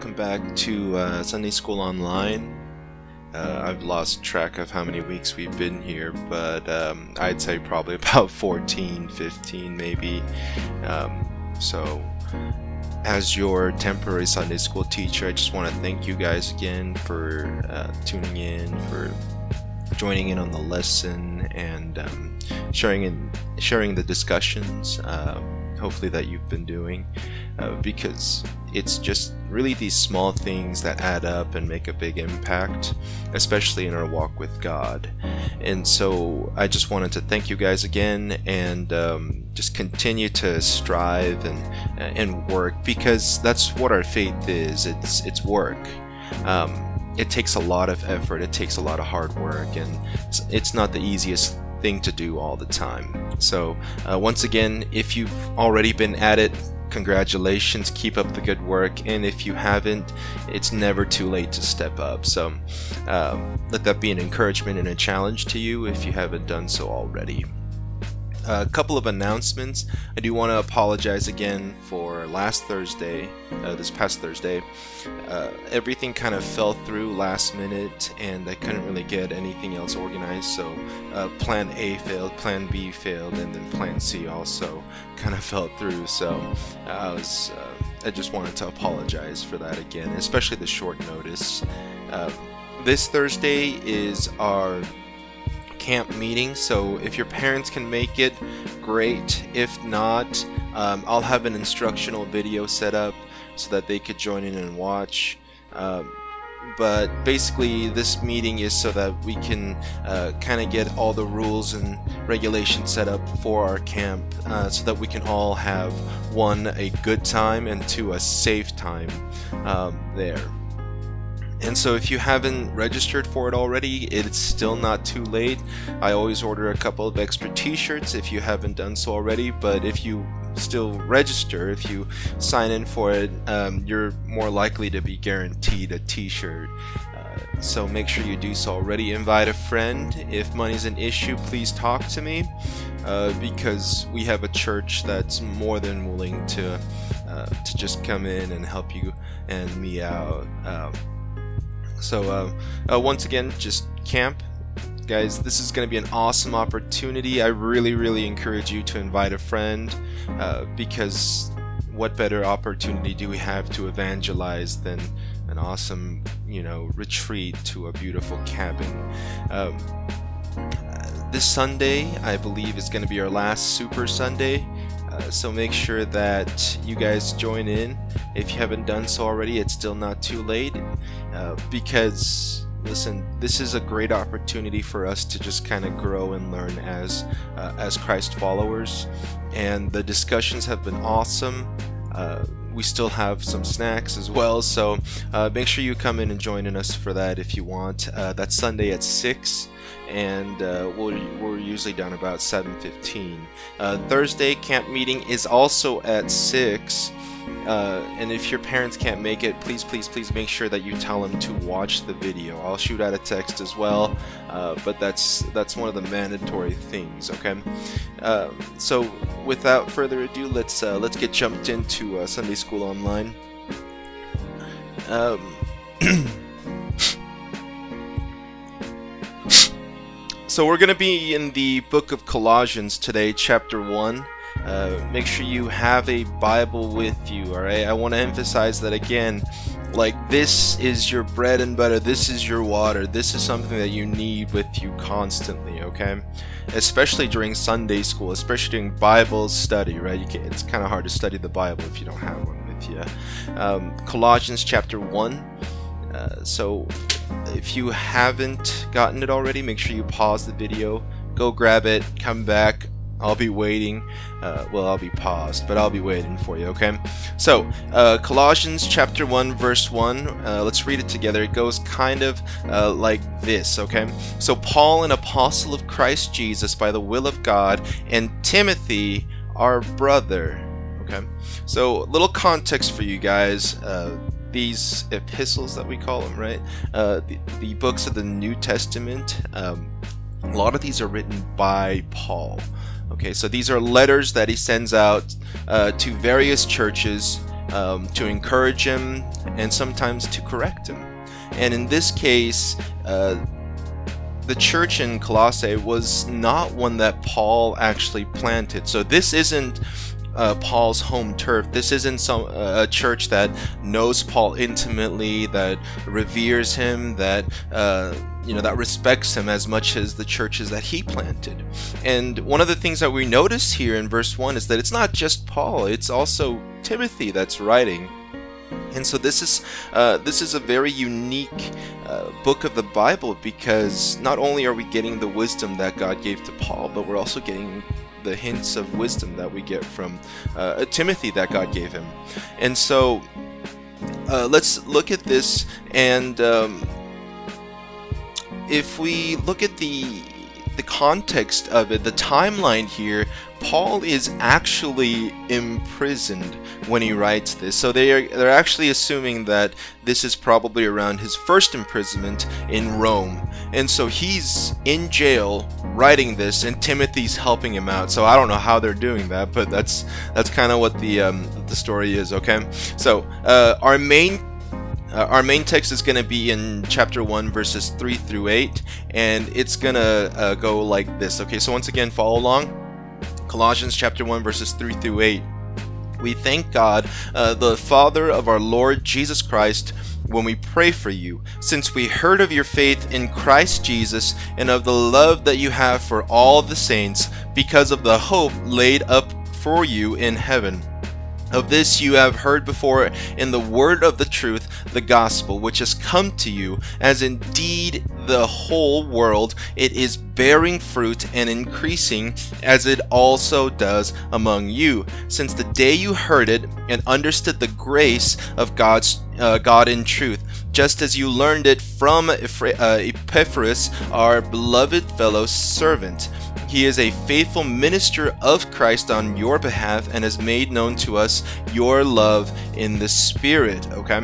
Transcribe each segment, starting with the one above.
welcome back to uh, Sunday School Online. Uh, I've lost track of how many weeks we've been here, but um, I'd say probably about 14, 15 maybe. Um, so, as your temporary Sunday school teacher, I just want to thank you guys again for uh, tuning in, for joining in on the lesson, and um, sharing in sharing the discussions. Hopefully that you've been doing uh, because it's just really these small things that add up and make a big impact especially in our walk with God. And so I just wanted to thank you guys again and um, just continue to strive and and work because that's what our faith is. It's it's work. Um, it takes a lot of effort. It takes a lot of hard work. And it's, it's not the easiest thing to do all the time. So, uh, once again, if you've already been at it, congratulations, keep up the good work, and if you haven't, it's never too late to step up. So, um, let that be an encouragement and a challenge to you if you haven't done so already. A couple of announcements. I do want to apologize again for last Thursday, uh, this past Thursday. Uh, everything kind of fell through last minute, and I couldn't really get anything else organized. So, uh, Plan A failed, Plan B failed, and then Plan C also kind of fell through. So, I was, uh, I just wanted to apologize for that again, especially the short notice. Uh, this Thursday is our camp meeting. So if your parents can make it, great. If not, um, I'll have an instructional video set up so that they could join in and watch. Um, but basically, this meeting is so that we can uh, kind of get all the rules and regulations set up for our camp uh, so that we can all have one, a good time, and two, a safe time um, there. And so if you haven't registered for it already, it's still not too late. I always order a couple of extra t-shirts if you haven't done so already, but if you still register, if you sign in for it, um, you're more likely to be guaranteed a t-shirt. Uh, so make sure you do so already. Invite a friend. If money's an issue, please talk to me uh, because we have a church that's more than willing to uh, to just come in and help you and me out. Um, so uh, uh, once again, just camp. Guys, this is going to be an awesome opportunity. I really, really encourage you to invite a friend uh, because what better opportunity do we have to evangelize than an awesome, you know, retreat to a beautiful cabin? Um, this Sunday, I believe, is going to be our last Super Sunday. Uh, so make sure that you guys join in. If you haven't done so already, it's still not too late. Uh, because, listen, this is a great opportunity for us to just kind of grow and learn as, uh, as Christ followers. And the discussions have been awesome. Uh, we still have some snacks as well, so uh, make sure you come in and join in us for that if you want. that's Sunday at 6 and uh, we're, we're usually done about 7.15. Uh, Thursday camp meeting is also at 6. Uh, and if your parents can't make it, please, please, please make sure that you tell them to watch the video. I'll shoot out a text as well, uh, but that's that's one of the mandatory things. Okay. Uh, so without further ado, let's uh, let's get jumped into uh, Sunday School Online. Um, So we're going to be in the book of Colossians today, chapter 1. Uh, make sure you have a Bible with you, alright? I want to emphasize that again. Like, this is your bread and butter. This is your water. This is something that you need with you constantly, okay? Especially during Sunday school, especially during Bible study, right? Can, it's kind of hard to study the Bible if you don't have one with you. Um, Colossians chapter 1. Uh, so if you haven't gotten it already, make sure you pause the video, go grab it, come back. I'll be waiting. Uh, well, I'll be paused, but I'll be waiting for you, okay? So, uh, Colossians chapter 1, verse 1. Uh, let's read it together. It goes kind of uh, like this, okay? So, Paul, an apostle of Christ Jesus by the will of God, and Timothy, our brother, okay? So, little context for you guys. These epistles that we call them, right? Uh, the, the, books of the New Testament, um, a lot of these are written by Paul. Okay, so these are letters that he sends out uh, to various churches um, to encourage him, and sometimes to correct him. And in this case, uh, the church in Colossae was not one that Paul actually planted. So this isn't uh, Paul's home turf. This isn't some uh, a church that knows Paul intimately, that reveres him, that uh, you know that respects him as much as the churches that he planted. And one of the things that we notice here in verse one is that it's not just Paul; it's also Timothy that's writing. And so this is uh, this is a very unique uh, book of the Bible because not only are we getting the wisdom that God gave to Paul, but we're also getting the hints of wisdom that we get from uh, Timothy that God gave him. And so uh, let's look at this and um, if we look at the the context of it, the timeline here, Paul is actually imprisoned when he writes this. So they are they're actually assuming that this is probably around his first imprisonment in Rome. And so he's in jail writing this and Timothy's helping him out. So I don't know how they're doing that, but that's that's kind of what the um, the story is, okay? So, uh, our main uh, our main text is going to be in chapter 1, verses 3 through 8, and it's going to uh, go like this. Okay, so once again, follow along. Colossians chapter 1, verses 3 through 8. We thank God, uh, the Father of our Lord Jesus Christ, when we pray for you, since we heard of your faith in Christ Jesus and of the love that you have for all the saints, because of the hope laid up for you in heaven of this you have heard before in the word of the truth, the gospel, which has come to you, as indeed the whole world. It is bearing fruit and increasing, as it also does among you, since the day you heard it and understood the grace of God's uh, God in truth, just as you learned it from uh, Epaphras, our beloved fellow servant he is a faithful minister of Christ on your behalf and has made known to us your love in the Spirit. Okay?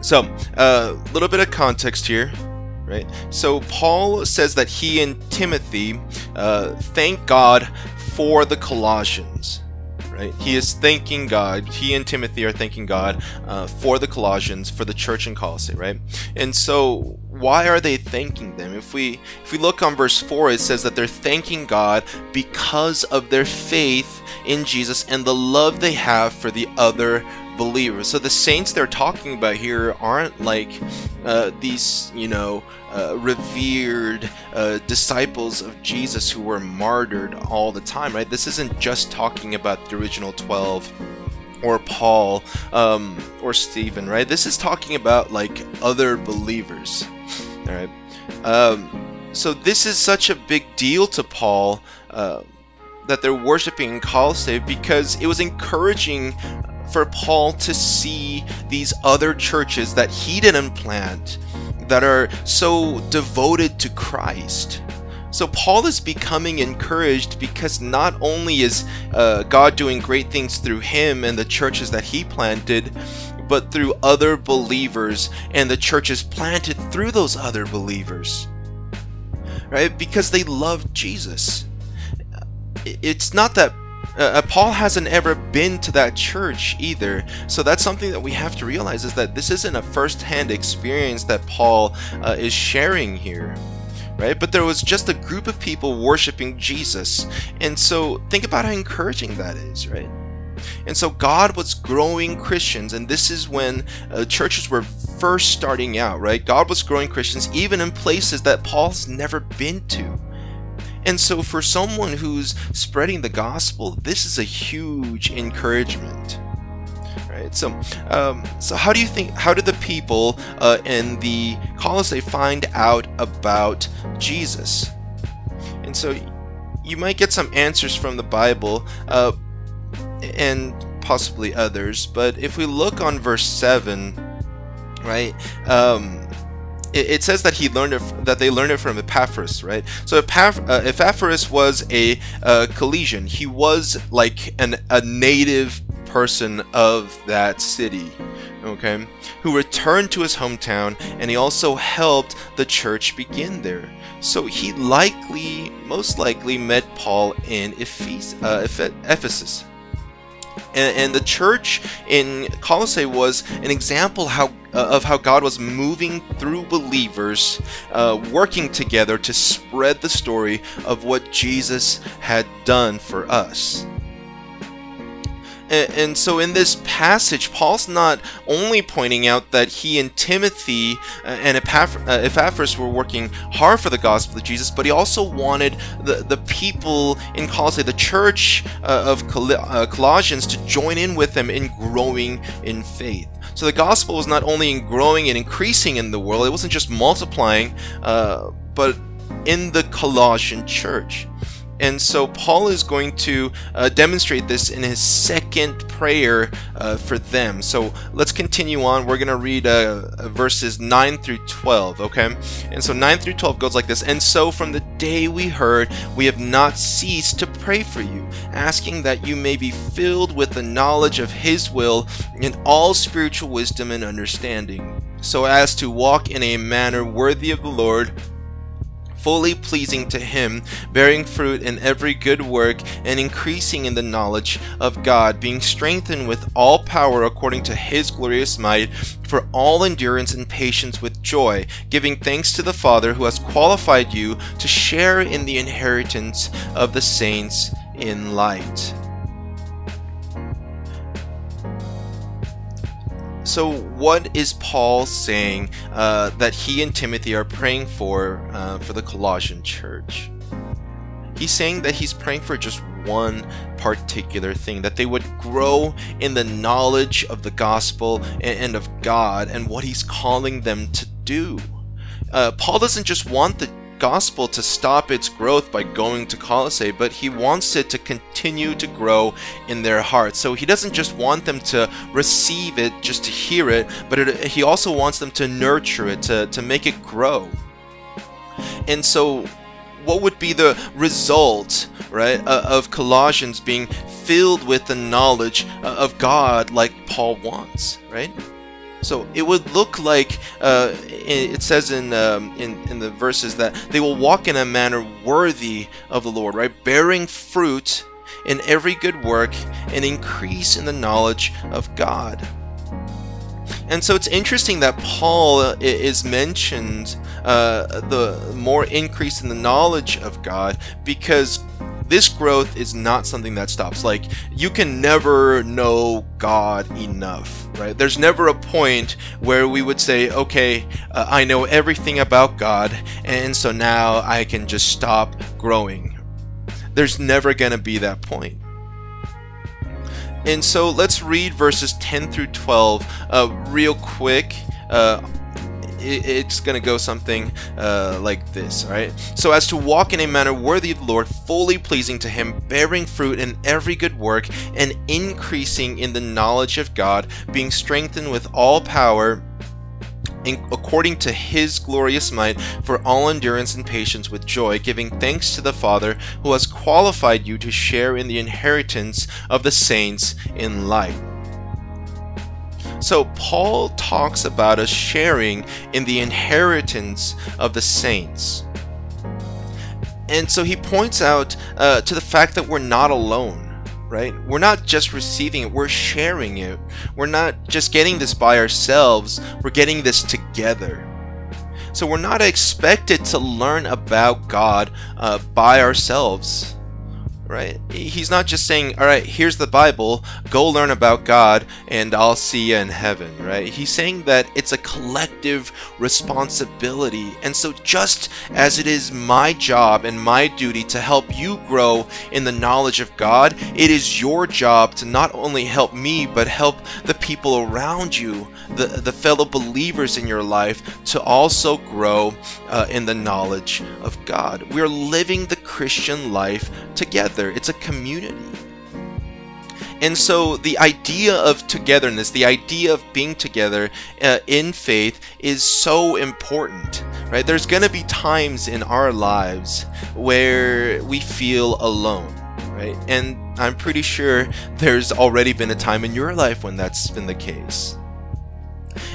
So, a uh, little bit of context here right? So Paul says that he and Timothy uh, thank God for the Colossians right? He is thanking God. He and Timothy are thanking God uh, for the Colossians, for the church in Colossae, right? And so, why are they thanking them? If we if we look on verse four, it says that they're thanking God because of their faith in Jesus and the love they have for the other believers. So the saints they're talking about here aren't like uh, these, you know, uh, revered uh, disciples of Jesus who were martyred all the time, right? This isn't just talking about the original 12 or Paul um, or Stephen, right? This is talking about like other believers, all right? Um, so this is such a big deal to Paul uh, that they're worshiping in Colossae because it was encouraging for Paul to see these other churches that he didn't plant that are so devoted to Christ. So Paul is becoming encouraged because not only is uh, God doing great things through him and the churches that he planted, but through other believers and the churches planted through those other believers. Right? Because they love Jesus. It's not that uh, Paul hasn't ever been to that church either. So that's something that we have to realize is that this isn't a first-hand experience that Paul uh, is sharing here. Right? But there was just a group of people worshiping Jesus. And so think about how encouraging that is, right? And so God was growing Christians, and this is when uh, churches were first starting out, right? God was growing Christians even in places that Paul's never been to. And so, for someone who's spreading the gospel, this is a huge encouragement. Right. So, um, so how do you think? How did the people uh, in the Colossae find out about Jesus? And so, you might get some answers from the Bible, uh, and possibly others. But if we look on verse seven, right? Um, it, says that he learned it, that they learned it from Epaphras, right? So Epaph- uh, Epaphras was a uh, Colossian. He was like an a native person of that city, okay, who returned to his hometown, and he also helped the church begin there. So he likely, most likely, met Paul in Ephes- uh, Ephesus. And, and the church in Colossae was an example how uh, of how God was moving through believers, uh, working together to spread the story of what Jesus had done for us. And, so in this passage, Paul's not only pointing out that he and Timothy uh, and uh, Epaphras were working hard for the gospel of Jesus, but he also wanted the, the people in Colossae, the church uh, of Colossians, to join in with them in growing in faith. So the gospel was not only in growing and increasing in the world, it wasn't just multiplying, uh, but in the Colossian church. And so Paul is going to uh, demonstrate this in his second prayer uh, for them. So let's continue on. We're going to read uh, uh, verses 9 through 12, okay? And so 9 through 12 goes like this And so from the day we heard, we have not ceased to pray for you, asking that you may be filled with the knowledge of his will in all spiritual wisdom and understanding, so as to walk in a manner worthy of the Lord fully pleasing to Him, bearing fruit in every good work, and increasing in the knowledge of God, being strengthened with all power according to His glorious might, for all endurance and patience with joy, giving thanks to the Father who has qualified you to share in the inheritance of the saints in light. So, what is Paul saying uh, that he and Timothy are praying for uh, for the Colossian church? He's saying that he's praying for just one particular thing that they would grow in the knowledge of the gospel and, of God and what he's calling them to do. Uh, Paul doesn't just want the gospel to stop its growth by going to Colossae, but he wants it to continue to grow in their hearts. So he doesn't just want them to receive it, just to hear it, but it, he also wants them to nurture it, to, to make it grow. And so, what would be the result, right, of Colossians being filled with the knowledge uh, of God like Paul wants, right? So it would look like uh, it says in, um, in in the verses that they will walk in a manner worthy of the Lord, right? Bearing fruit in every good work and increase in the knowledge of God. And so it's interesting that Paul is mentioned uh, the more increase in the knowledge of God because this growth is not something that stops. Like, you can never know God enough, right? There's never a point where we would say, okay, uh, I know everything about God, and so now I can just stop growing. There's never going to be that point. And so let's read verses 10 through 12 uh, real quick. Uh, it's going to go something uh, like this, right? So as to walk in a manner worthy of the Lord, fully pleasing to Him, bearing fruit in every good work, and increasing in the knowledge of God, being strengthened with all power according to his glorious might, for all endurance and patience with joy, giving thanks to the Father who has qualified you to share in the inheritance of the saints in light. So, Paul talks about us sharing in the inheritance of the saints. And so he points out uh, to the fact that we're not alone right? We're not just receiving it, we're sharing it. We're not just getting this by ourselves, we're getting this together. So we're not expected to learn about God uh, by ourselves right? He's not just saying, all right, here's the Bible, go learn about God, and I'll see you in heaven, right? He's saying that it's a collective responsibility. And so, just as it is my job and my duty to help you grow in the knowledge of God, it is your job to not only help me, but help the people around you, the, the fellow believers in your life, to also grow uh, in the knowledge of God. We're living the Christian life together together, it's a community. And so the idea of togetherness, the idea of being together uh, in faith is so important, right? There's going to be times in our lives where we feel alone, right? And I'm pretty sure there's already been a time in your life when that's been the case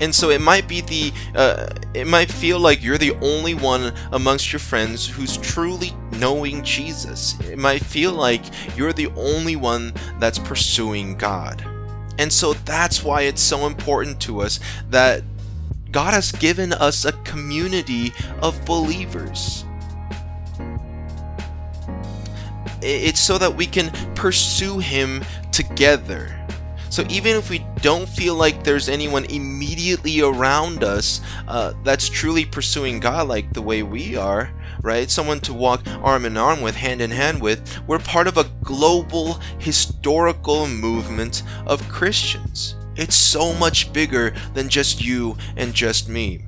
and so it might be the uh, it might feel like you're the only one amongst your friends who's truly knowing Jesus. It might feel like you're the only one that's pursuing God. And so that's why it's so important to us that God has given us a community of believers. It's so that we can pursue Him together. So even if we don't feel like there's anyone immediately around us uh, that's truly pursuing God like the way we are, right? Someone to walk arm in arm with, hand in hand with, we're part of a global historical movement of Christians. It's so much bigger than just you and just me.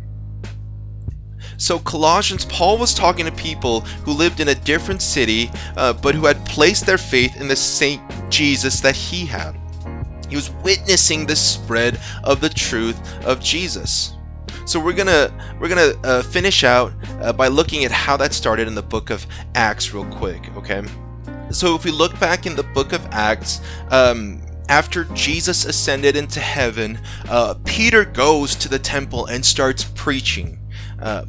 So, Colossians, Paul was talking to people who lived in a different city, uh, but who had placed their faith in the same Jesus that he had. He was witnessing the spread of the truth of Jesus. So we're gonna we're gonna uh, finish out uh, by looking at how that started in the book of Acts real quick. Okay, so if we look back in the book of Acts. Um, after Jesus ascended into heaven, uh, Peter goes to the temple and starts preaching. Uh,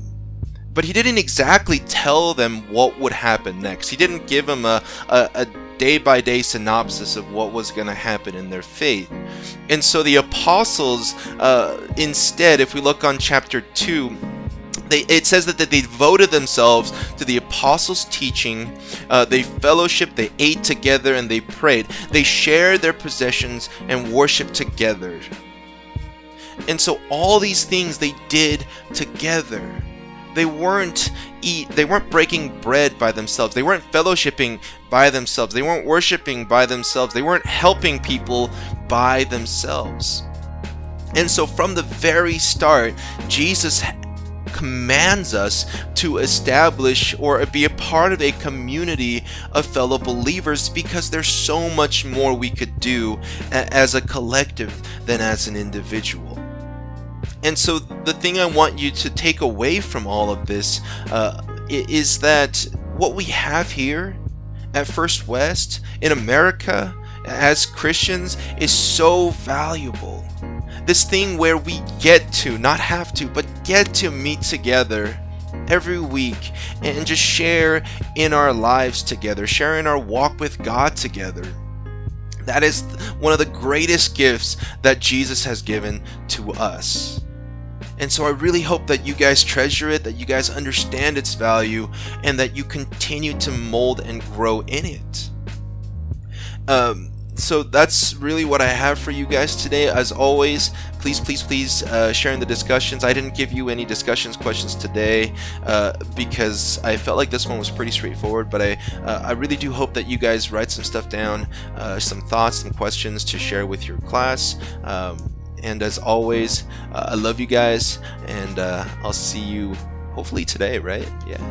but he didn't exactly tell them what would happen next. He didn't give them a, a, a day by day synopsis of what was going to happen in their faith. And so the apostles, uh, instead, if we look on chapter 2, they, it says that, that they devoted themselves to the apostles' teaching, uh, they fellowship, they ate together, and they prayed. They shared their possessions and worshiped together. And so all these things they did together. They weren't eat they weren't breaking bread by themselves. They weren't fellowshipping by themselves. They weren't worshiping by themselves. They weren't helping people by themselves. And so from the very start, Jesus commands us to establish or be a part of a community of fellow believers because there's so much more we could do as a collective than as an individual. And so the thing I want you to take away from all of this uh, is that what we have here at First West in America as Christians is so valuable. This thing where we get to, not have to, but get to meet together every week and just share in our lives together, share in our walk with God together. That is one of the greatest gifts that Jesus has given to us. And so I really hope that you guys treasure it, that you guys understand its value, and that you continue to mold and grow in it. Um, so that's really what I have for you guys today. As always, please, please, please uh, share in the discussions. I didn't give you any discussions questions today uh, because I felt like this one was pretty straightforward. But I, uh, I really do hope that you guys write some stuff down, uh, some thoughts, some questions to share with your class. Um, and as always, uh, I love you guys, and uh, I'll see you hopefully today, right? Yeah.